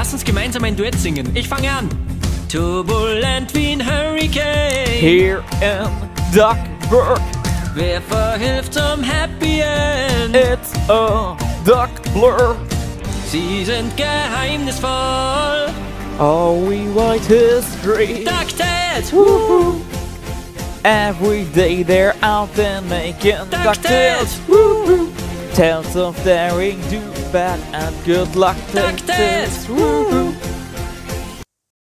Lass uns gemeinsam ein Duett singen. Ich fange an. Turbulent wie ein Hurricane. Here in Duckburg, Wer verhilft zum Happy End? it's a duck blur. Sie sind geheimnisvoll. Oh, we white history. DuckTales. Woohoo. Every day they're out there making DuckTales. DuckTales. Tales of daring, do bad and good luck. Woohoo.